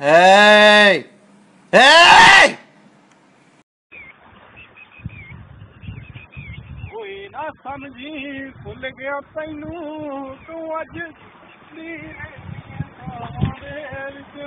Hey! Hey! ਕੋਈ ਨਾ ਸਮਝੀ ਭੁੱਲ ਗਿਆ ਤੈਨੂੰ ਤੂੰ ਅੱਜ ਦੀ ਦੇ ਵਿੱਚ